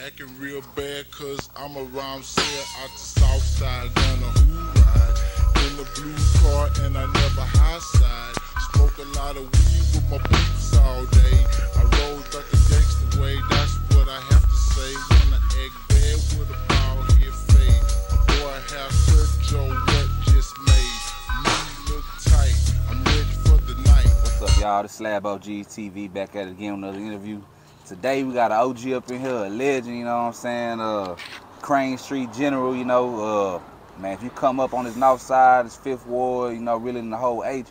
acting real bad cause I'm around here out the south side gonna who ride. In the blue car and I never high side. Smoke a lot of weed with my boots all day. I roll back the gangster way that's what I have to say. When I egg bad with a bald head fade. Boy haircut Joe what just made. Me look tight I'm ready for the night. What's up, y'all? This Slab OG TV back at it again another interview. Today we got an OG up in here, a legend, you know what I'm saying? Uh, Crane Street General, you know. Uh, man, if you come up on this north side, this Fifth Ward, you know, really in the whole H,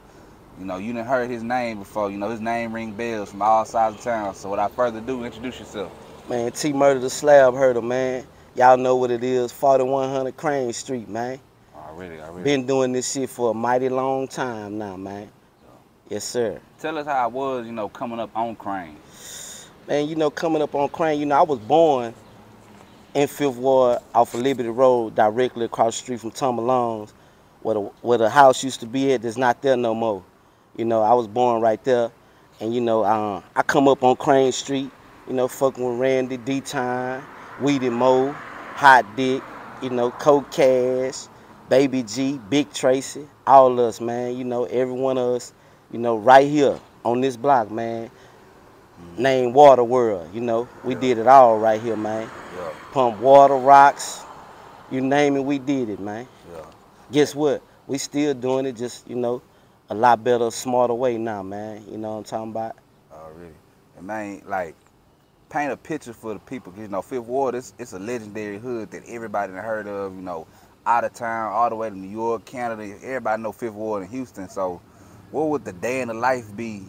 you know, you done heard his name before. You know, his name ring bells from all sides of town. So without further ado, introduce yourself. Man, T Murder the Slab Hurter, man. Y'all know what it is. 4100 Crane Street, man. Already, already. Been doing this shit for a mighty long time now, man. Yes, sir. Tell us how it was, you know, coming up on Crane. Man, you know, coming up on Crane, you know, I was born in Fifth Ward off of Liberty Road, directly across the street from Tom Malone's, where the, where the house used to be at, that's not there no more. You know, I was born right there. And, you know, uh, I come up on Crane Street, you know, fucking with Randy, D-Time, Weedy Mo, Hot Dick, you know, Coke Cash, Baby G, Big Tracy, all us, man. You know, every one of us, you know, right here on this block, man. Named Water World, you know. We Yeah. did it all right here, man. Yeah, Pump water, rocks, you name it, we did it, man. yeah. Guess what? We still doing it, just, you know, a lot better, smarter way now, man. You know what I'm talking about? Oh, Already. And man, like, paint a picture for the people. 'cause, you know, Fifth Ward, it's, it's a legendary hood that everybody heard of, you know, out of town, all the way to New York, Canada. Everybody know Fifth Ward in Houston. So what would the day in the life be,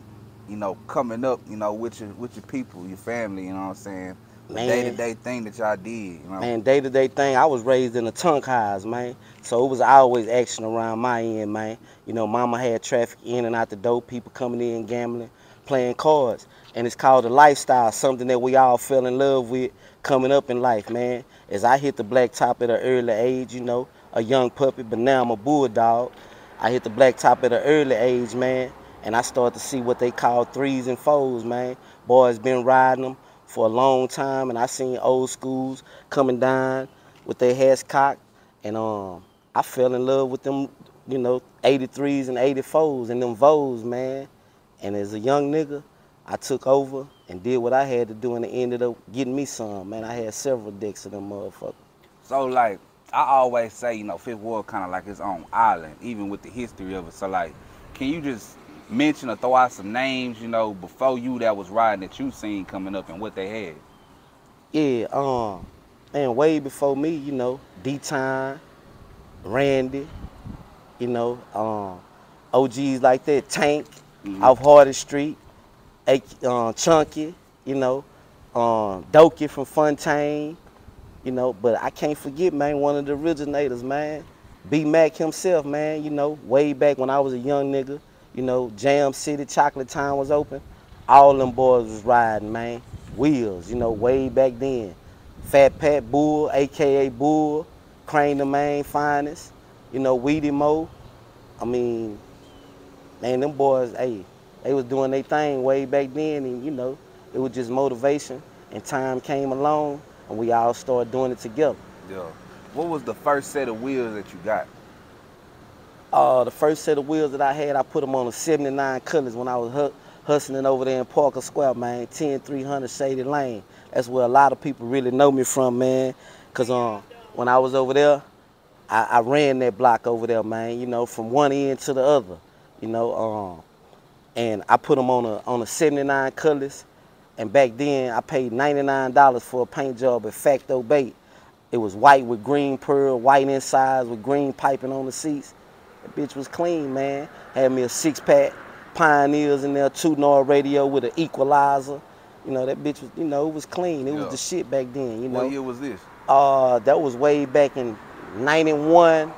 you know, coming up, you know, with your with your people, your family, you know what I'm saying? The Man. day-to-day thing that y'all did, you know? Man, day to day thing, I was raised in a tunk house, man. So it was always action around my end, man. You know, mama had traffic in and out the door, people coming in, gambling, playing cards. And it's called a lifestyle, something that we all fell in love with coming up in life, man. As I hit the black top at an early age, you know, a young puppy, but now I'm a bulldog. I hit the black top at an early age, man. And I started to see what they call threes and fours, man. Boys been riding them for a long time, and I seen old schools coming down with their heads cocked, and um, I fell in love with them, you know, 83s and 84s and them Vogues, man. And as a young nigga, I took over and did what I had to do, and it ended up getting me some, man. I had several decks of them motherfuckers. So like I always say, you know, Fifth Ward kind of like its own island, even with the history of it. So like, can you just mention or throw out some names, you know, before you that was riding that you seen coming up and what they had? Yeah, um, man, way before me, you know, D-Time, Randy, you know, um, OGs like that, Tank, Mhm. off Hardest Street, A- uh, Chunky, you know, um, Dokie from Fontaine, you know, but I can't forget, man, one of the originators, man, B Mac himself, man, you know, way back when I was a young nigga, you know, Jam City, Chocolate Town was open, all them boys was riding, man, wheels, you know, way back then. Fat Pat Bull, AKA Bull, Crane the main finest, you know, Weedy Mo. I mean, man, them boys, hey, they was doing their thing way back then, and you know, it was just motivation. And time came along, and we all started doing it together. Yeah. What was the first set of wheels that you got? Uh, the first set of wheels that I had, I put them on a 79 colors when I was hu- hustling over there in Parker Square, man, 10300 Shady Lane. That's where a lot of people really know me from, man. Cause um, when I was over there, I, I ran that block over there, man. You know, from one end to the other. You know, um, and I put them on a on a 79 colors. And back then, I paid $99 for a paint job at Facto Bait. It was white with green pearl, white insides with green piping on the seats. That bitch was clean, man. Had me a six pack, Pioneers in there, two Nord radio with an equalizer. You know, that bitch was, you know, it was clean. It Yeah. was the shit back then, you know. What year was this? Uh, that was way back in 91,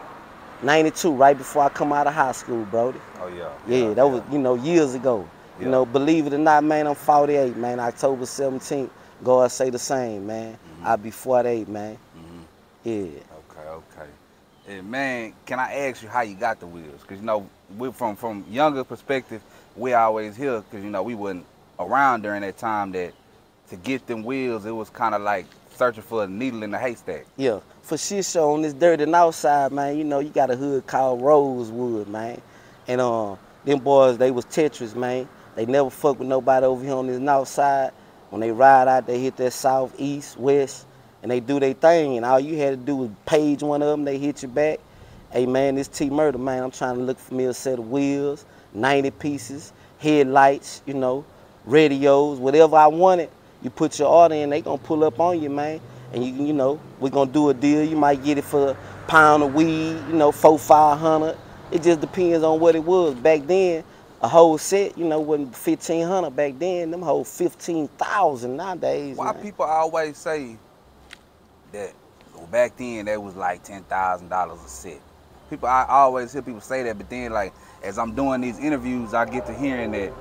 92, right before I come out of high school, Brody. Oh yeah. Yeah, that was, you know, years ago. Yeah. You know, believe it or not, man, I'm 48, man. October 17th, God say the same, man. I'll be 48, man. Mhm. Yeah. Okay, okay. And man, can I ask you how you got the wheels? Cause you know, we from from younger perspective, we always hear, cause you know we wasn't around during that time that to get them wheels, it was kind of like searching for a needle in a haystack. Yeah, for shit show on this dirty north side, man. You know, you got a hood called Rosewood, man. And um, them boys, they was Tetris, man. They never fuck with nobody over here on this north side. When they ride out, they hit that south, east, west, and they do their thing. And all you had to do was page one of them, they hit you back. Hey man, this T Murder, man. I'm trying to look for me a set of wheels, 90 pieces, headlights, you know, radios, whatever I wanted. You put your order in, they gonna pull up on you, man. And you, you know, we gonna do a deal. You might get it for a pound of weed, you know, four, five hundred. It just depends on what it was. Back then, a whole set, you know, wasn't fifteen hundred back then. Them whole fifteen thousand nowadays. Why man. people always say that well, back then that was like ten thousand dollars a set? People, I always hear people say that, but then like as I'm doing these interviews, I get to hearing that.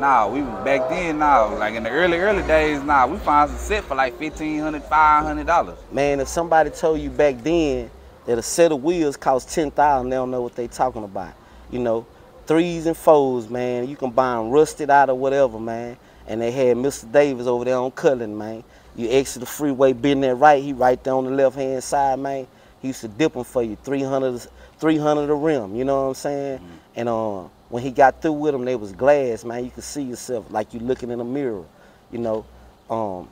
Nah, we back then. Nah, like in the early early days. Nah, we find some set for like fifteen hundred, five hundred dollars. Man, if somebody told you back then that a set of wheels cost ten thousand, they don't know what they talking about. You know, threes and fours, man. You can buy them rusted out or whatever, man. And they had Mr. Davis over there on Cullen, man. You exit the freeway, been there right, he right there on the left hand side, man. He used to dip them for you, 300, 300 a rim, you know what I'm saying? And uh, when he got through with them, they was glass, man. You could see yourself like you looking in a mirror, you know. Um,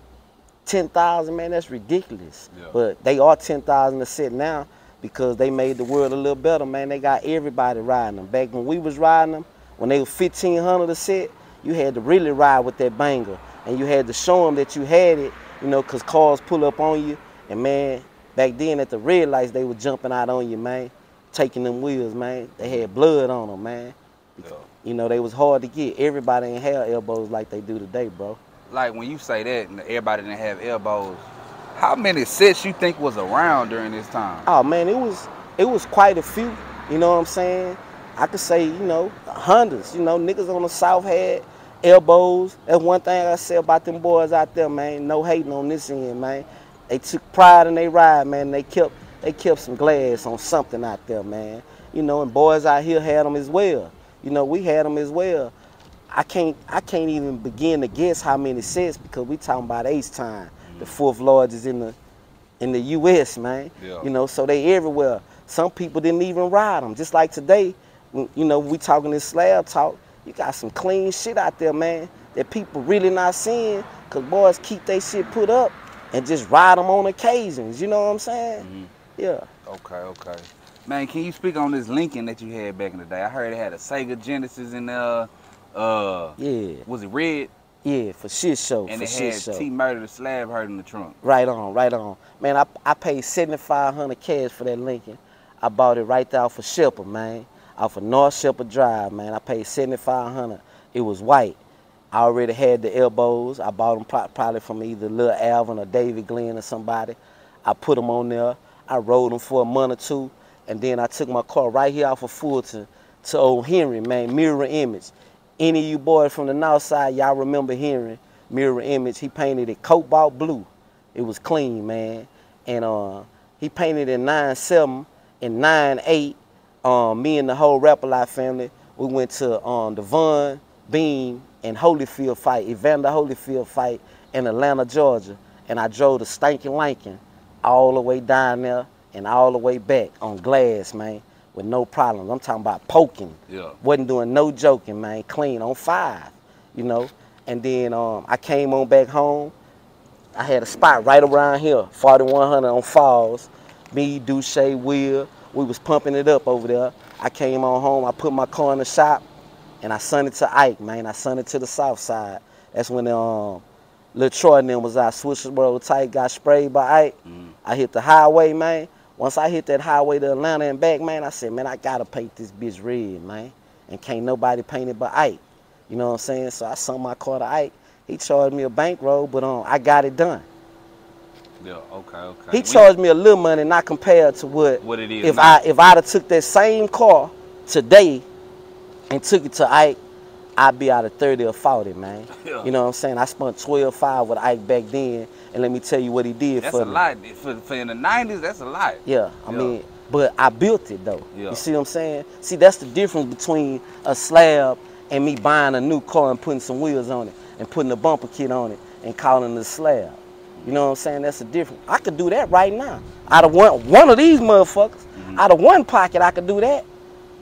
10,000, man, that's ridiculous. Yeah. But they are 10,000 to sit now because they made the world a little better, man. They got everybody riding them. Back when we was riding them, when they were 1,500 a set, you had to really ride with that banger. And you had to show them that you had it, you know, because cars pull up on you. And, man, back then at the red lights, they were jumping out on you, man, taking them wheels, man. They had blood on them, man. Yeah. You know, they was hard to get. Everybody ain't have elbows like they do today, bro. Like when you say that, and everybody didn't have elbows. How many sets you think was around during this time? Oh man, it was it was quite a few. You know what I'm saying? I could say, you know, hundreds. You know, niggas on the south had elbows. That's one thing I say about them boys out there, man. No hating on this end, man. They took pride in their ride, man. They kept they kept some glass on something out there, man. You know, and boys out here had them as well. You know, we had them as well. I can't I can't even begin to guess how many sets because we talking about H Town, the mm-hmm. fourth largest in the in the U.S. Man. Yeah. You know, so they everywhere. Some people didn't even ride them. Just like today, you know, we talking this slab talk. You got some clean shit out there, man, that people really not seeing. Cause boys keep they shit put up and just ride them on occasions. You know what I'm saying? Mhm. Yeah. Okay, okay. Man, can you speak on this Lincoln that you had back in the day? I heard it had a Sega Genesis in there. Uh, Yeah. was it red? Yeah. For shit show. and for it shit had show. T Murder the Slab hurt in the trunk. Right on, right on. Man, I, I paid 7500 cash for that Lincoln. I bought it right there off of man. Off of North Shepherd Drive, man. I paid 7500 It was white. I already had the elbows. I bought them probably from either Lil Alvin or David Glenn or somebody. I put them on there. I rode them for a month or two. And then I took my car right here off of Fulton to old Henry, man, Mirror Image. Any of you boys from the north side, y'all remember Henry, Mirror Image. He painted it cobalt blue. It was clean, man. And uh, he painted in 9-7 and 9-8. Um, me and the whole Rap-A-Lot family, we went to um, the Vaughn, Bean, and Holyfield fight, Evander Holyfield fight in Atlanta, Georgia. And I drove to Stankin' Lincoln all the way down there and all the way back on glass, man, with no problems. I'm talking about poking. Yeah. Wasn't doing no joking, man. Clean on five, you know. And then um, I came on back home. I had a spot right around here, 4100 on Falls. Me, Duche, Will, we was pumping it up over there. I came on home. I put my car in the shop, and I sent it to Ike, man. I sent it to the south side. That's when um, Lil Troy and them was out. Switches World Tight got sprayed by Ike. I hit the highway, man. Once I hit that highway to Atlanta and back, man, I said, man, I gotta paint this bitch red, man. And can't nobody paint it but Ike. You know what I'm saying? So I sent my car to Ike. He charged me a bankroll, but um, I got it done. Yeah, okay, okay. He We- charged me a little money, not compared to what What it is if now. I if I'd have took that same car today and took it to Ike, I'd be out of 30 or 40, man. Yeah. You know what I'm saying? I spent 12 5 with Ike back then, and let me tell you what he did That's for a lot. For, for in the 90s, that's a lot. Yeah, I Yeah. mean, but I built it though. Yeah. You see what I'm saying? See, that's the difference between a slab and me buying a new car and putting some wheels on it and putting a bumper kit on it. and calling it a slab. You know what I'm saying? That's a different. I could do that right now. Out of one one of these motherfuckers, mm-hmm. out of one pocket, I could do that.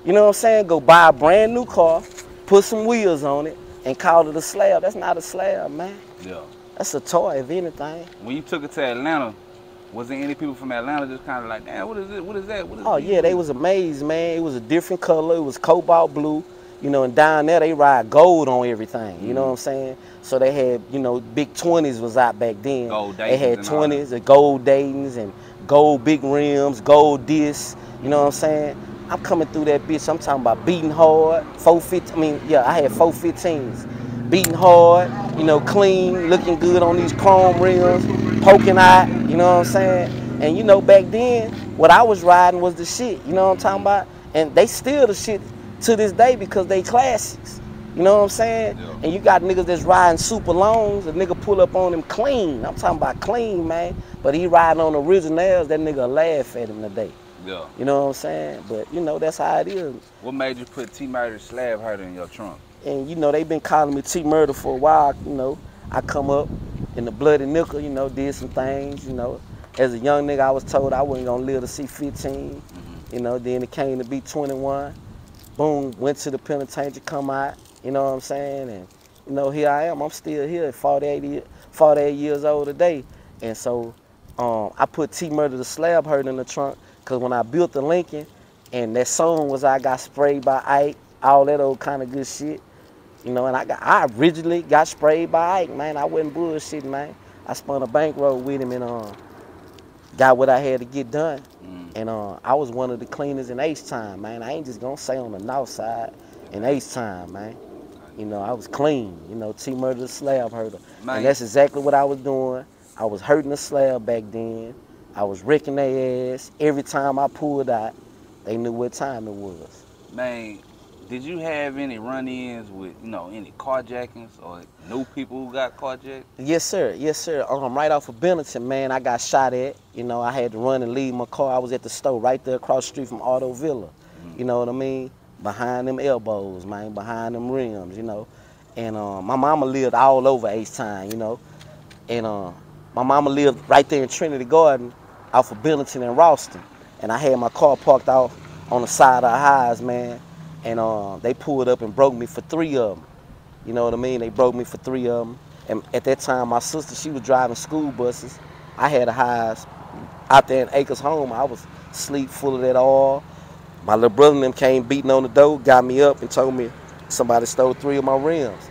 You know what I'm saying? Go buy a brand new car, put some wheels on it, and call it a slab. That's not a slab, man. Yeah. That's a toy, if anything. When you took it to Atlanta, was there any people from Atlanta just kind of like, damn, what is it? What is that? What is Oh yeah, they was amazed, man. It was a different color. It was cobalt blue. You know, and down there they ride gold on everything. You know what I'm saying? So they had, you know, big twenties was out back then. Gold they had twenties, the gold Daytons and gold big rims, gold discs. You know what I'm saying? I'm coming through that bitch. I'm talking about beating hard. 450. I mean, yeah, I had 415s. Beating hard, you know, clean, looking good on these chrome rims, poking out, you know what I'm saying? And you know, back then, what I was riding was the shit, you know what I'm talking about? And they still the shit to this day because they classics. You know what I'm saying? Yeah. And you got niggas that's riding super longs, a nigga pull up on him clean. I'm talking about clean, man. But he riding on originals, that nigga laugh at him today. Yeah. You know what I'm saying? But you know, that's how it is. What made you put T Murder Slab Hurter in your trunk? And you know, they been calling me T Murder for a while. You know, I come up in the bloody nickel, you know, did some things, you know. As a young nigga, I was told I wasn't gonna live to see 15. Mm-hmm. You know, then it came to be 21. Boom, went to the penitentiary, come out, you know what I'm saying? And, you know, here I am. I'm still here 48, 48 years old today. And so um, I put T Murder the Slab Hurt in the trunk because when I built the Lincoln, and that song was I got sprayed by Ike, all that old kind of good shit. You know, and I got I originally got sprayed by Ike, man. I wasn't bullshitting, man. I spun a bankroll with him and um got what I had to get done. Mm. And uh, I was one of the cleaners in H Town, man. I ain't just gonna say on the north side in H Town, man. You know, I was clean. You know, T murder the slab hurter. Man. And that's exactly what I was doing. I was hurting the slab back then. I was wrecking their ass. Every time I pulled out, they knew what time it was. Man, did you have any run-ins with, you know, any carjackings or new people who got carjacked? Yes, sir. Yes, sir. Um, right off of Bennington, man, I got shot at. You know, I had to run and leave my car. I was at the store right there across the street from Auto Villa. You know what I mean? Behind them elbows, man, behind them rims, you know. And um, my mama lived all over H Town, you know. And uh, my mama lived right there in Trinity Garden off of Billington and Ralston. And I had my car parked off on the side of the highs, man. And uh, they pulled up and broke me for three of them. You know what I mean? They broke me for three of them. And at that time, my sister, she was driving school buses. I had a highs out there in Acres Home. I was sleep full of that all. My little brother and them came beating on the door, got me up, and told me somebody stole three of my rims.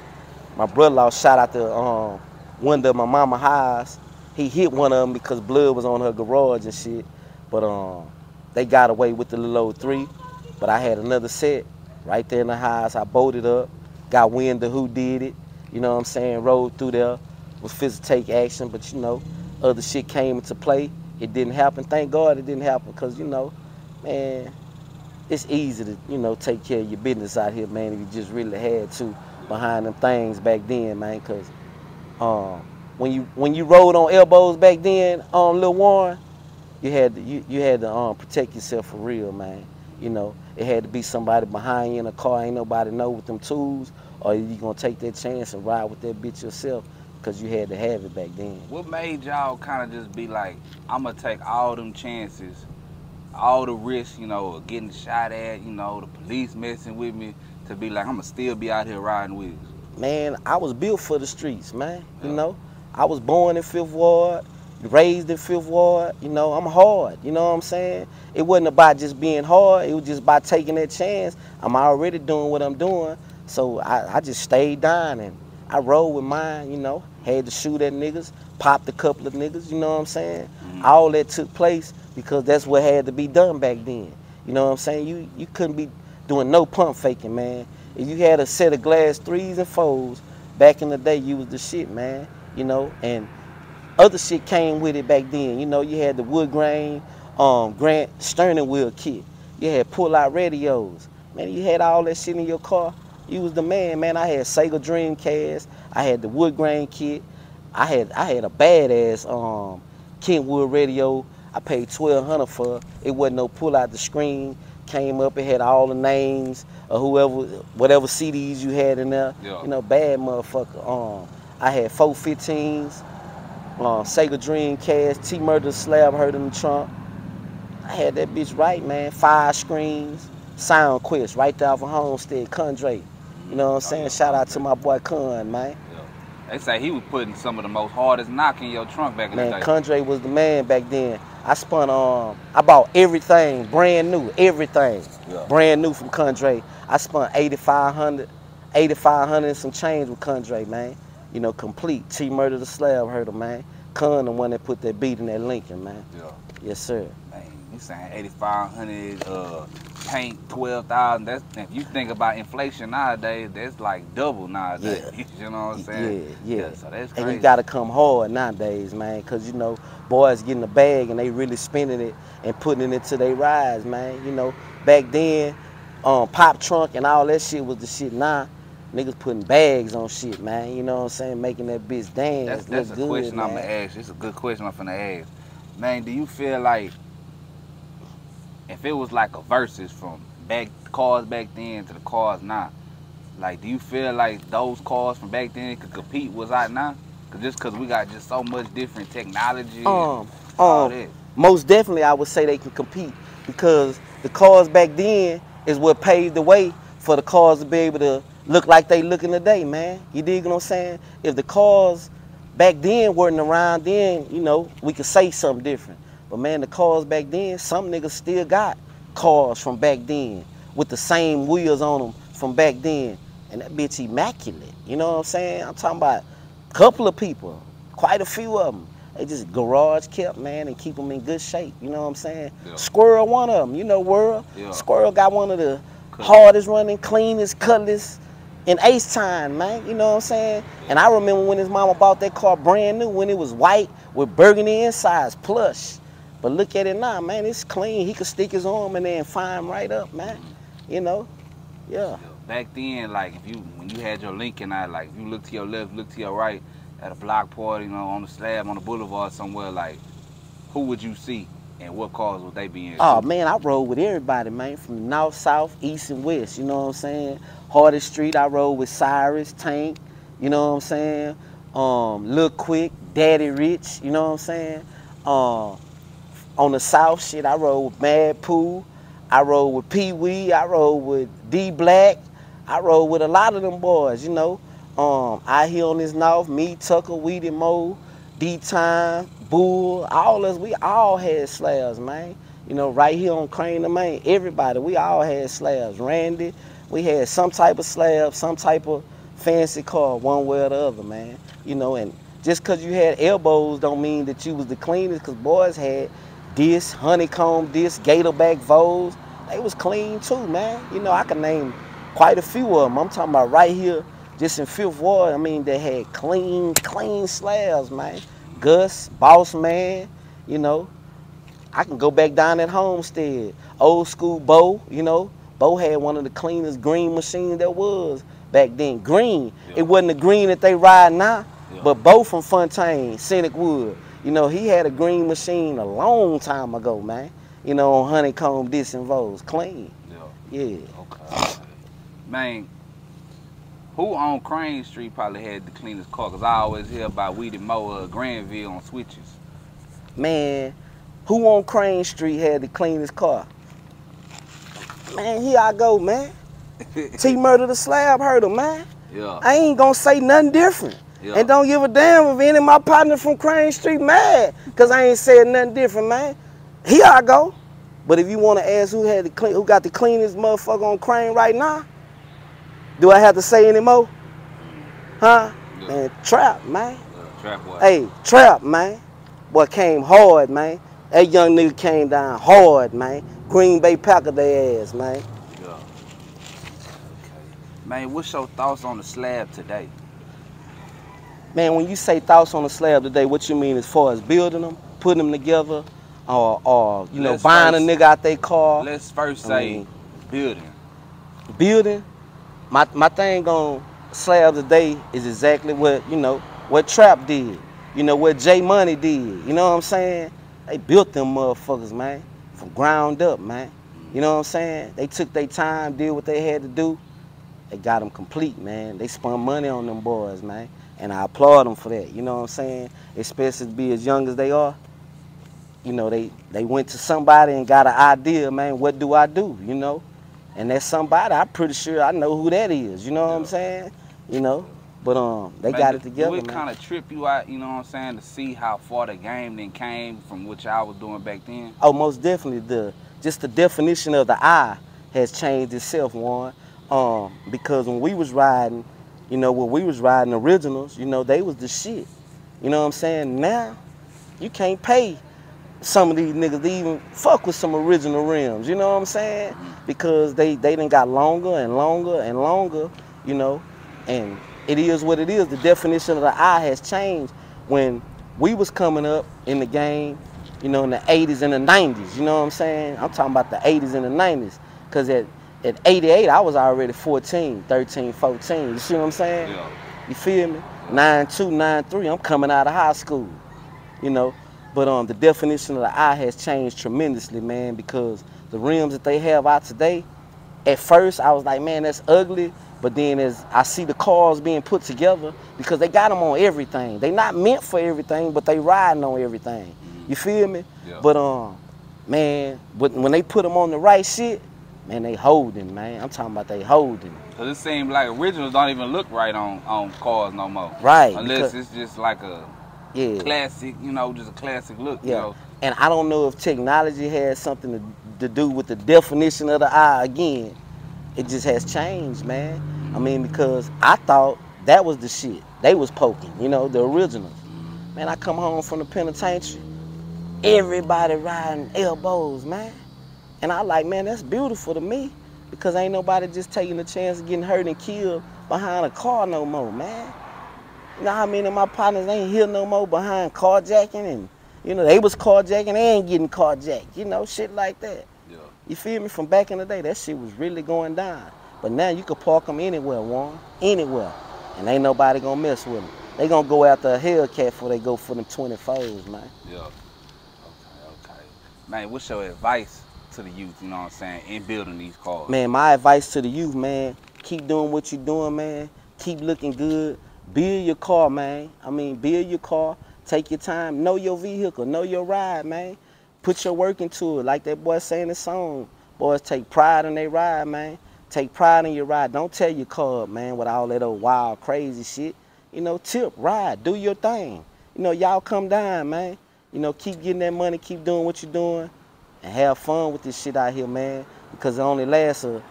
My brother-in-law shot out the um, window of my mama house. He hit one of them because blood was on her garage and shit. But um, they got away with the little old three. But I had another set right there in the house. I bolted up, got wind of who did it. You know what I'm saying? Rode through there, was fit to take action. But you know, other shit came into play. It didn't happen. Thank God it didn't happen because you know, man, it's easy to you know take care of your business out here, man. If you just really had to behind them things back then, man. Cause um, when you when you rode on elbows back then on Lil Warren, you had to, you, you had to um, protect yourself for real, man. You know, it had to be somebody behind you in a car, ain't nobody know with them tools, or you gonna take that chance and ride with that bitch yourself, cause you had to have it back then. What made y'all kind of just be like, I'm gonna take all them chances, all the risks, you know, of getting shot at, you know, the police messing with me, to be like, I'm gonna still be out here riding with you. man, I was built for the streets, man. You know, I was born in Fifth Ward, raised in Fifth Ward. You know, I'm hard. You know what I'm saying? It wasn't about just being hard. It was just about taking that chance. I'm already doing what I'm doing, so I, I just stayed down and I rolled with mine. You know, had to shoot at niggas, popped a couple of niggas. You know what I'm saying? Mm-hmm. All that took place because that's what had to be done back then. You know what I'm saying? You you couldn't be doing no pump faking, man. If you had a set of glass threes and fours, back in the day, you was the shit, man. You know, and other shit came with it back then. You know, you had the wood grain, um, Grant steering wheel kit. You had pull out radios. Man, you had all that shit in your car. You was the man, man. I had Sega Dreamcast. I had the wood grain kit. I had I had a badass um Kenwood radio. I paid twelve hundred for. It wasn't no pull out the screen. Came up, it had all the names of whoever, whatever CDs you had in there. Yeah. You know, bad motherfucker. Um, I had four 15s, uh, Sega Dreamcast, T Murder Slab heard in the trunk. I had that bitch right, man. Five screens, Sound Quest, right there off of Homestead, Condre. You know what I'm saying? Shout out to my boy Con, man. They say he was putting some of the most hardest knock in your trunk back in Man, the day. Condre was the man back then. I spun um I bought everything brand new, everything. Yeah. Brand new from Condre. I spun 8500 8500 and some change with Condre, man. You know, complete. T Murder the Slab heard him, man. Con the one that put that beat in that Lincoln, man. Yeah. Yes, sir. Man, you saying 8,500, uh, paint 12,000. That's if you think about inflation nowadays, that's like double nowadays. you know what I'm saying? Yeah, yeah. so that's And you gotta come hard nowadays, man, cause you know, boys getting a bag and they really spending it and putting it into their rides, man. You know, back then, um, pop trunk and all that shit was the shit. Now, niggas putting bags on shit, man. You know what I'm saying? Making that bitch dance. That's, that's a good, question man. I'm gonna ask. It's a good question I'm finna ask. Man, do you feel like if it was like a versus from back cars back then to the cars now, like do you feel like those cars from back then could compete with out now? Cause just cause we got just so much different technology and Um, all um, that. most definitely I would say they can compete because the cars back then is what paved the way for the cars to be able to look like they looking today, man. You dig what I'm saying? If the cars back then weren't around then, you know, we could say something different. But man, the cars back then, some niggas still got cars from back then with the same wheels on them from back then. And that bitch immaculate. You know what I'm saying? I'm talking about a couple of people, quite a few of them. They just garage kept, man, and keep them in good shape. You know what I'm saying? Yeah. Squirrel, one of them. You know, World. Yeah. Squirrel got one of the hardest running, cleanest, cutlass in H Town, man. You know what I'm saying? And I remember when his mama bought that car brand new, when it was white with burgundy insides, plush. But look at it now, man. It's clean. He could stick his arm in there and him right up, man. Mm-hmm. You know? Yeah. Back then, like if you when you had your Lincoln out, like if you look to your left, look to your right, at a block party, you know, on the slab, on the boulevard somewhere, like who would you see and what cars would they be in? Oh man, I rode with everybody, man, from north, south, east, and west. You know what I'm saying? Hardest Street, I rode with Cyrus, Tank. You know what I'm saying? Um, Lil Quick, Daddy Rich. You know what I'm saying? Uh, on the south, shit, I rode with Mad Pooh. I rode with Pee Wee. I rode with D Black. I rode with a lot of them boys. You know, um, I here on this north, me, Tucker, Weedy Mo, D Time, Bull, all us, we all had slabs, man. You know, right here on Crane the Main, everybody, we all had slabs. Randy, we had some type of slab, some type of fancy car, one way or the other, man. You know, and just cause you had elbows don't mean that you was the cleanest, cause boys had this, honeycomb this, gatorback Vogues. They was clean too, man. You know, I can name quite a few of them. I'm talking about right here, just in Fifth Ward. I mean, they had clean, clean slabs, man. Gus, Boss Man, you know. I can go back down at Homestead. Old school Bo, you know. Bo had one of the cleanest green machines there was back then. Green. Yeah. It wasn't the green that they ride now, Yeah. but Bo from Fontaine, Scenic Wood. You know, he had a green machine a long time ago, man. You know, on honeycomb disc and Vogues. Clean. Yeah. Yeah. Okay. Man, who on Crane Street probably had the cleanest car? Cause I always hear about Weedy Mo uh, Granville on switches. Man, who on Crane Street had the cleanest car? Man, here I go, man. T Murder the Slab heard him, man. Yeah. I ain't gonna say nothing different. Yeah. And don't give a damn if any of my partners from Crane Street mad, cause I ain't said nothing different, man. Here I go. But if you wanna ask who had the clean, who got the cleanest motherfucker on Crane right now, do I have to say any more? Huh? Yeah. Man, trap, man. Uh, trap boy. Hey, trap, man. Boy came hard, man. That young nigga came down hard, man. Green Bay Packer their ass, man. Yeah. Okay. Man, what's your thoughts on the slab today? Man, when you say thoughts on the slab today, what you mean as far as building them, putting them together, or, or you know, Let's buying a nigga out their car, Let's first I say mean- building. building? My my thing on slab today is exactly what, you know, what Trap did. You know, what J Money did. You know what I'm saying? They built them motherfuckers, man. From ground up, man. You know what I'm saying? They took their time, did what they had to do. They got them complete, man. They spent money on them boys, man. and I applaud them for that. You know what I'm saying? Especially to be as young as they are. You know, they they went to somebody and got an idea, man. What do I do? You know, and that's somebody, I'm pretty sure I know who that is. You know what I'm saying? You know, but um, they Man, got it together, it kind of trip you out, you know what I'm saying, to see how far the game then came from what y'all was doing back then? Oh, most definitely. The just the definition of the eye has changed itself, one. Um, because when we was riding, you know, when we was riding originals, you know, they was the shit. You know what I'm saying? Now, you can't pay some of these niggas even fuck with some original rims. You know what I'm saying? Because they they done got longer and longer and longer. You know, and it is what it is. The definition of the eye has changed. When we was coming up in the game, you know, in the 80s and the 90s. You know what I'm saying? I'm talking about the 80s and the 90s. Cause at at 88, I was already 14, 13, 14. You see what I'm saying? Yeah. You feel me? 9-2, 9-3, I'm coming out of high school. You know? But um the definition of the eye has changed tremendously, man, because the rims that they have out today, at first I was like, man, that's ugly. But then as I see the cars being put together, because they got them on everything. They not meant for everything, but they riding on everything. You feel me? Yeah. But um, man, but when they put them on the right shit, man, they holding, man. I'm talking about they holding. Cause it seems like originals don't even look right on on cars no more. Right, Unless it's just like a Yeah. classic, you know, just a classic look. You Yeah. know. And I don't know if technology has something to, to do with the definition of the eye again. It just has changed, man. I mm-hmm. mean, because I thought that was the shit. They was poking, you know, the originals. Mm-hmm. Man, I come home from the penitentiary, everybody riding elbows, man. And I like, man, that's beautiful to me. Because ain't nobody just taking the chance of getting hurt and killed behind a car no more, man. You know how many of my partners ain't here no more behind carjacking and you know, they was carjacking, they ain't getting carjacked, you know, shit like that. Yeah. You feel me? From back in the day, that shit was really going down. But now you could park them anywhere, Warren, anywhere. And ain't nobody gonna mess with them. They gonna go after a Hellcat before they go for them 24s, man. Yeah. Okay, okay. Man, what's your advice to the youth, you know what I'm saying, in building these cars? Man, my advice to the youth, man, keep doing what you're doing, man. Keep looking good. Build your car, man. I mean, build your car. Take your time. Know your vehicle. Know your ride, man. Put your work into it. Like that boy saying the song. Boys take pride in their ride, man. Take pride in your ride. Don't tell your car man, with all that old wild, crazy shit. You know, tip, ride, do your thing. You know, y'all come down, man. You know, keep getting that money, keep doing what you're doing, and have fun with this shit out here, man. Because it only lasts a,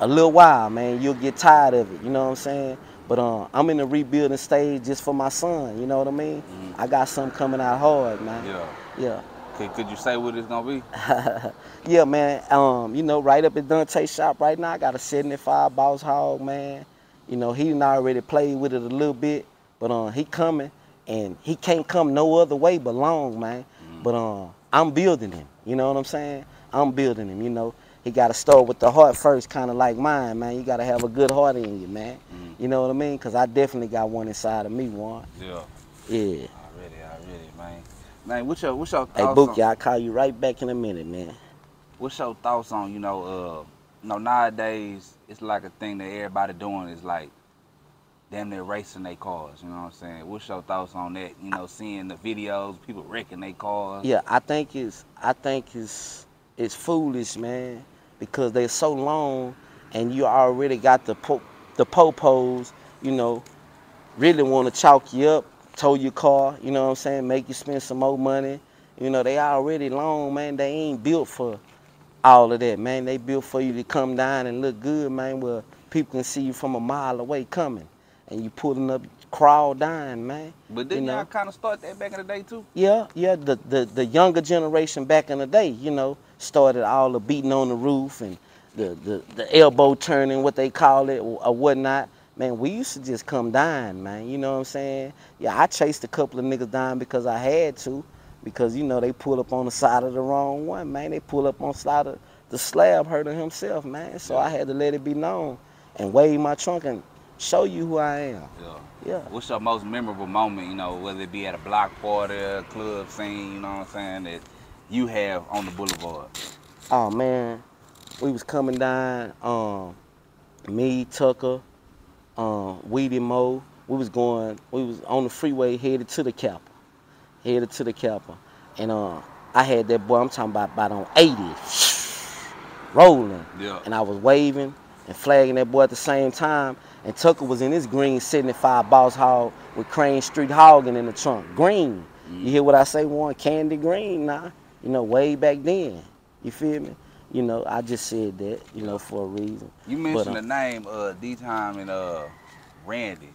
a little while, man. You'll get tired of it. You know what I'm saying? But um, I'm in the rebuilding stage just for my son. You know what I mean? I got something coming out hard, man. Yeah. Yeah. Could, could you say what it's gonna be? yeah, man. Um, you know, right up at Dante's shop right now, I got a 75 Boss Hog, man. You know, he done already played with it a little bit, but um, he coming, and he can't come no other way but long, man. But um, I'm building him. You know what I'm saying? I'm building him. You know, he got to start with the heart first, kind of like mine, man. You got to have a good heart in you, man. You know what I mean? Cause I definitely got one inside of me, one. Yeah. Yeah. Already, already, man. Man, what's your what's your Hey, thoughts Bookie, on, I'll call you right back in a minute, man. what's your thoughts on, you know, uh you know, nowadays it's like a thing that everybody doing is like damn near racing their cars, you know what I'm saying? What's your thoughts on that? You know, seeing the videos, people wrecking their cars. Yeah, I think it's I think it's it's foolish, man, because they're so long, and you already got the po- the popos, you know, really want to chalk you up, tow your car, you know what I'm saying, make you spend some more money. You know, they already long, man. They ain't built for all of that, man. They built for you to come down and look good, man, where people can see you from a mile away coming, and you pulling up, crawl down, man. But didn't You know? y'all kind of start that back in the day too? Yeah, yeah. The, the the younger generation back in the day, you know, started all the beating on the roof and the the, the elbow turning, what they call it, or, or whatnot. Man, we used to just come down, man. You know what I'm saying? Yeah, I chased a couple of niggas down because I had to, because you know they pull up on the side of the wrong one, man. They pull up on the side of the slab hurting himself, man. So I had to let it be known and wave my trunk and show you who I am. Yeah. Yeah. What's your most memorable moment, you know, whether it be at a block party, a club scene, you know what I'm saying, that you have on the boulevard? Oh man, we was coming down. Um, me, Tucker, um, Weedy Mo, we was going, we was on the freeway headed to the Kappa, headed to the Kappa, and uh, I had that boy. I'm talking about about on 80, rolling, Yeah. and I was waving and flagging that boy at the same time. And Tucker was in his green 75 Boss Hog with Crane Street Hogging in the trunk. Green. You hear what I say, One Candy green, nah. You know, way back then. You feel me? You know, I just said that, you know, for a reason. You mentioned uh, the name uh D Time and uh Randy.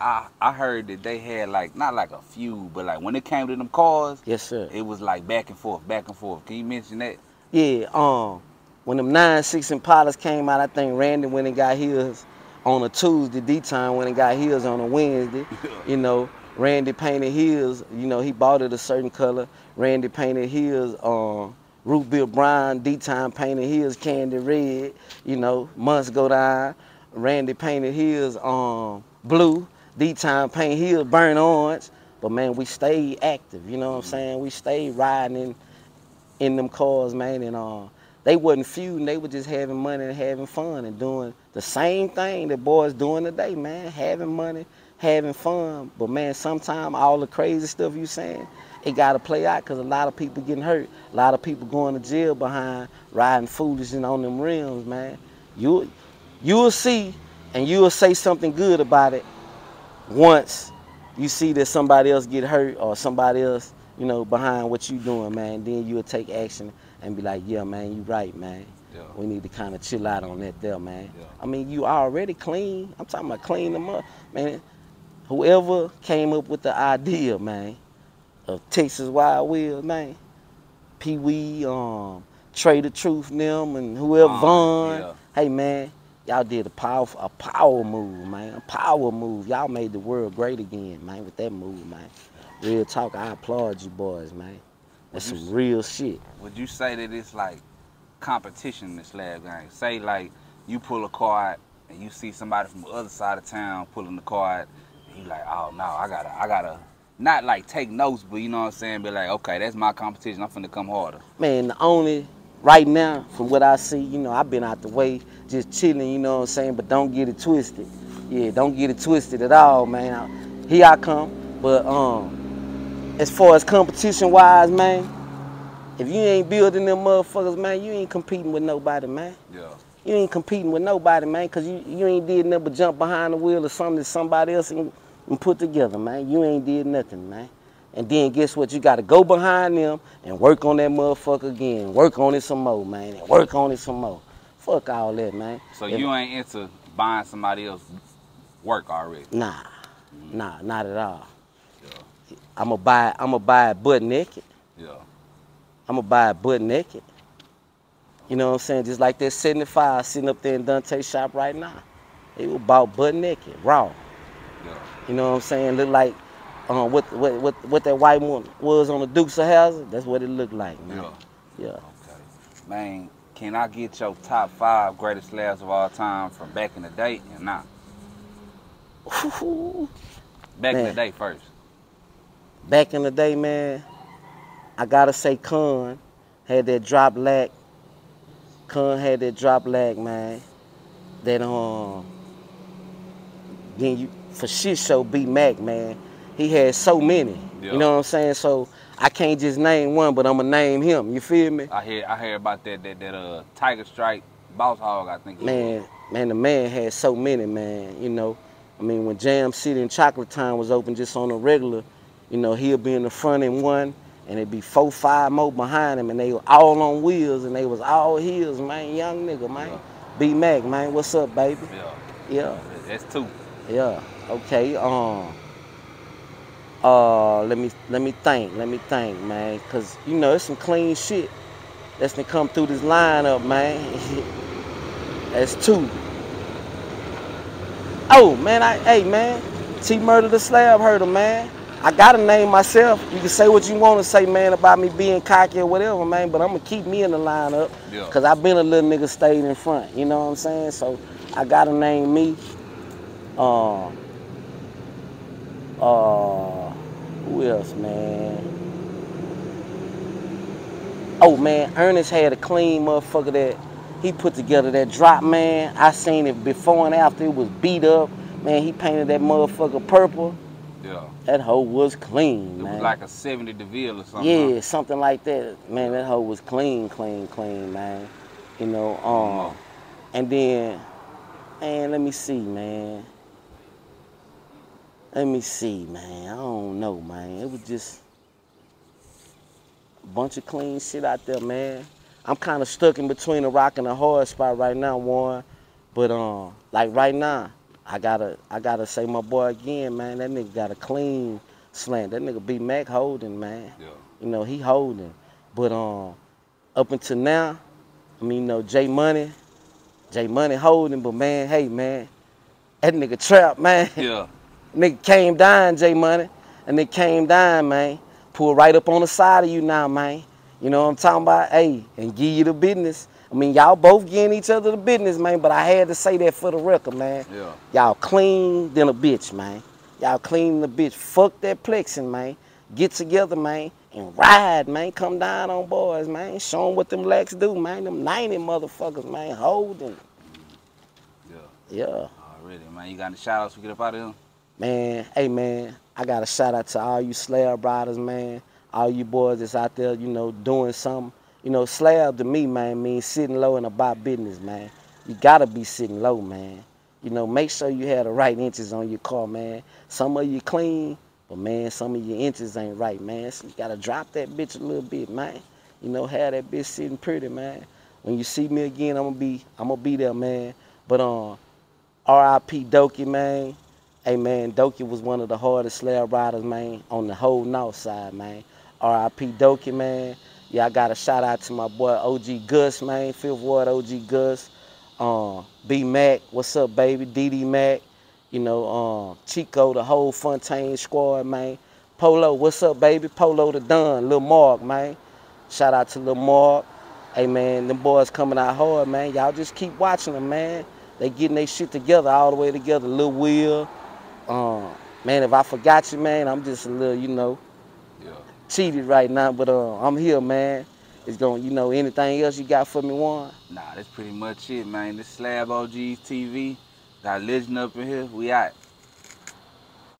I I heard that they had like not like a feud, but like when it came to them cars, Yes, sir. it was like back and forth, back and forth. Can you mention that? Yeah, um, when them nine six Impalas came out, I think Randy went and got his on a Tuesday. D time went and got his on a Wednesday. You know, Randy painted his. You know, he bought it a certain color. Randy painted his. Um, Root Beer Brown. D time painted his candy red. You know, months go down. Randy painted his um blue. D time painted his burnt orange. But man, we stayed active. You know what I'm saying? We stayed riding in in them cars, man, and uh, they wasn't feuding. They were just having money and having fun and doing the same thing that boys doing today, man. Having money, having fun. But man, sometimes all the crazy stuff you saying, it gotta play out because a lot of people getting hurt. A lot of people going to jail behind riding foolish and on them rims, man. You you'll see and you'll say something good about it once you see that somebody else get hurt or somebody else, you know, behind what you doing, man, then you'll take action and be like, yeah, man, you right, man. Yeah. We need to kind of chill out on that there, man. Yeah. I mean, you already clean. I'm talking about clean them up, man. Whoever came up with the idea, man, of Texan Wire Wheel, man, Pee Wee, um, Trader Truth, them, and whoever Vaughn, Vaughn. yeah. Hey, man, y'all did a power, a power move, man, a power move. Y'all made the world great again, man, with that move, man. Real talk, I applaud you boys, man. That's Would you real shit. Would you say that it's like competition in the slab game? Say like you pull a card and you see somebody from the other side of town pulling the card, and you like, oh no, I gotta, I gotta, not like take notes, but you know what I'm saying? Be like, okay, that's my competition. I'm finna come harder. Man, the only right now, from what I see, you know, I've been out the way, just chilling, you know what I'm saying, but don't get it twisted. Yeah, don't get it twisted at all, man. Here I come. But um as far as competition wise, man, if you ain't building them motherfuckers, man, you ain't competing with nobody, man. Yeah. You ain't competing with nobody, man, cause you, you ain't did nothing but jump behind the wheel or something that somebody else and, and put together, man. You ain't did nothing, man. And then guess what? You gotta go behind them and work on that motherfucker again. Work on it some more, man. And work on it some more. Fuck all that, man. So If- you ain't into buying somebody else's work already. Nah, nah, not at all. Yeah. I'ma buy I'ma buy it butt naked. Yeah. I'ma buy it butt naked. You know what I'm saying? Just like that 75 sitting up there in Dante's shop right now. It was bought butt naked, raw. Yeah. You know what I'm saying? Look like um, what, what what what that white one was on the Dukes of Hazzard. That's what it looked like, man. Yeah. Yeah. Okay. Man, can I get your top five greatest slabs of all time from back in the day and now? Back in the day first. Back in the day, man, I gotta say, Con had that drop Lac. Con had that drop Lac, man. That um, then you for shit show B Mac, man. He had so many. Yeah. You know what I'm saying? So I can't just name one, but I'ma name him. You feel me? I hear I hear about that that that uh Tiger Strike Boss Hog, I think. Man, was. man, the man had so many, man. You know, I mean, when Jam City and Chocolate Town was open just on a regular, you know, he'll be in the front in one, and it'd be four, five more behind him, and they were all on wheels, and they was all heels, man. Young nigga, man. Yeah. B Mac, man. What's up, baby? Yeah. Yeah, That's two. yeah. Okay. Um. Uh, let me let me think, let me think, man, cause you know it's some clean shit that's gonna come through this lineup, man. that's two. Oh man, I hey man, T murdered the slab hurter, man. I gotta name myself. You can say what you want to say, man, about me being cocky or whatever, man, but I'm gonna keep me in the lineup. Yeah. Cause I've been a little nigga stayed in front, you know what I'm saying? So I gotta name me. Uh, uh, who else, man? Oh man, Ernest had a clean motherfucker that he put together that drop, man. I seen it before and after. It was beat up, Man, he painted that motherfucker purple. Yeah. That hoe was clean, It man. was like a 70 DeVille or something. yeah, huh? something like that. Man, that hoe was clean, clean, clean, man. You know, um, and then, man, let me see, man. Let me see, man. I don't know, man. It was just a bunch of clean shit out there, man. I'm kind of stuck in between a rock and a hard spot right now, Warren. But um, like right now, I gotta I gotta say my boy again, man. That nigga got a clean slant. That nigga B Mac holding, man. Yeah. You know, he holding. But um up until now, I mean, you know, J Money, J Money holding, but man, hey man, that nigga trap, man. Yeah. Nigga came down, J Money, and they came down, man. Pull right up on the side of you now, man. You know what I'm talking about? Hey, and give you the business. I mean, y'all both giving each other the business, man, but I had to say that for the record, man. Yeah. Y'all clean than a bitch, man. Y'all clean the bitch. Fuck that plexing, man. Get together, man, and ride, man. Come down on boys, man. Show them what them legs do, man. Them 90 motherfuckers, man. Holding. Yeah. Yeah. Already, man. You got any shout outs we get up out of here? Man, hey man, I got a shout out to all you slab riders, man. All you boys that's out there, you know, doing something. You know, slab to me, man, means sitting low and about business, man. You gotta be sitting low, man. You know, make sure you have the right inches on your car, man. Some of you clean, but man, some of your inches ain't right, man. So you gotta drop that bitch a little bit, man. You know, have that bitch sitting pretty, man. When you see me again, I'm gonna be, I'm gonna be there, man. But um, R.I.P. Doki, man. Hey man, Doki was one of the hardest slab riders, man, on the whole north side, man. R.I.P. Doki, man. Yeah, I got a shout out to my boy OG Gus, man. Fifth Ward OG Gus. Um, B Mac, what's up, baby? DD Mac. You know, um, Chico, the whole Fontaine squad, man. Polo, what's up, baby? Polo the Don, Lil Mark, man. Shout out to Lil Mark. Hey man, them boys coming out hard, man. Y'all just keep watching them, man. They getting their shit together all the way together. Lil Will. Um, man, if I forgot you, man, I'm just a little, you know. Cheated right now. But uh, I'm here, man. It's going, you know, anything else you got for me, Juan? Nah, that's pretty much it, man. This Slab OGs TV. Got legend up in here. We out.